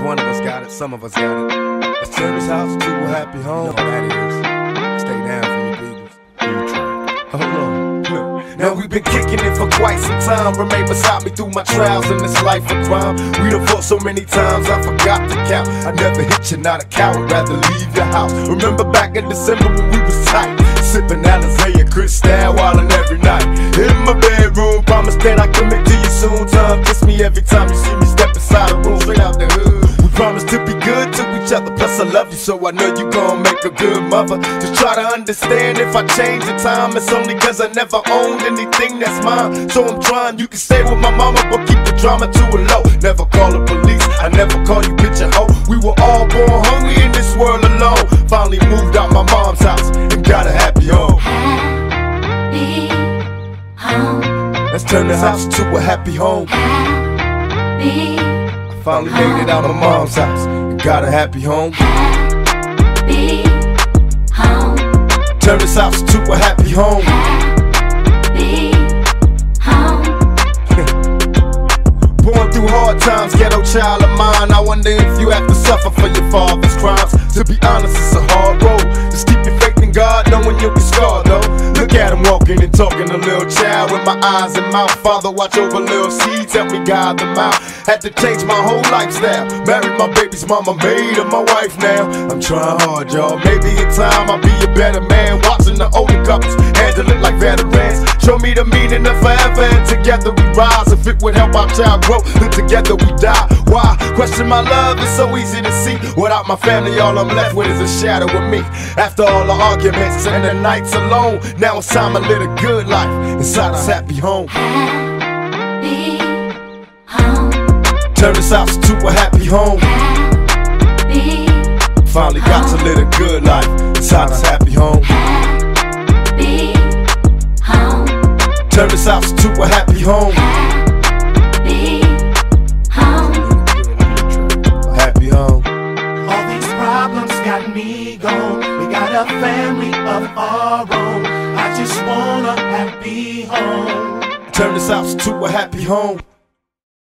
Cause one of us got it, some of us got it. Turn this house to a happy home. You know that is. Stay down for you peoples. Hold on. Now we've been kicking it for quite some time. Remain beside me through my trials in this life of crime. We done fought so many times, I forgot to count. I never hit you, not a coward, rather leave your house. Remember back in December when we was tight, sipping Alizé and Cristal, wildin' every night. In my bedroom, promise that I commit to you soon. Time kiss me every time you see good to each other, plus I love you, so I know you gon' make a good mother. Just try to understand if I change the time, it's only cause I never owned anything that's mine. So I'm trying, you can stay with my mama, but keep the drama to a low. Never call the police, I never call you bitch a hoe. We were all born hungry in this world alone. Finally moved out my mom's house and got a happy home. Happy home. Let's turn this house to a happy home. Happy, Finally made it out my mom's house and got a happy home. happy home. Turn this house to a happy home. Happy home. Born through hard times, ghetto child of mine. I wonder if you have to suffer for your father's crimes. To be honest, it's a hard road. Just keep your faith in God, knowing you'll be scarred though. Look at him walking and talking, a little child with my eyes and mouth. Father, watch over little seeds, help me guide them out. Had to change my whole lifestyle. Married my baby's mama, made her my wife now. I'm trying hard, y'all. Maybe in time I'll be a better man. Watching the older couples handle it like veterans. Show me the meaning of forever, and together we rise. If it would help our child grow, then together we die. Why? Question my love it's so easy to see. Without my family, all I'm left with is a shadow of me. After all the arguments and the nights alone, now it's time to live a good life inside this happy home. Happy home. Turn this house to a happy home. Happy, Finally got to live a good life inside this happy home. happy home. Turn this house to a happy home. Happy home. Happy home. All these problems got me gone. We got a family of our own. I just want a happy home. Turn this house to a happy home.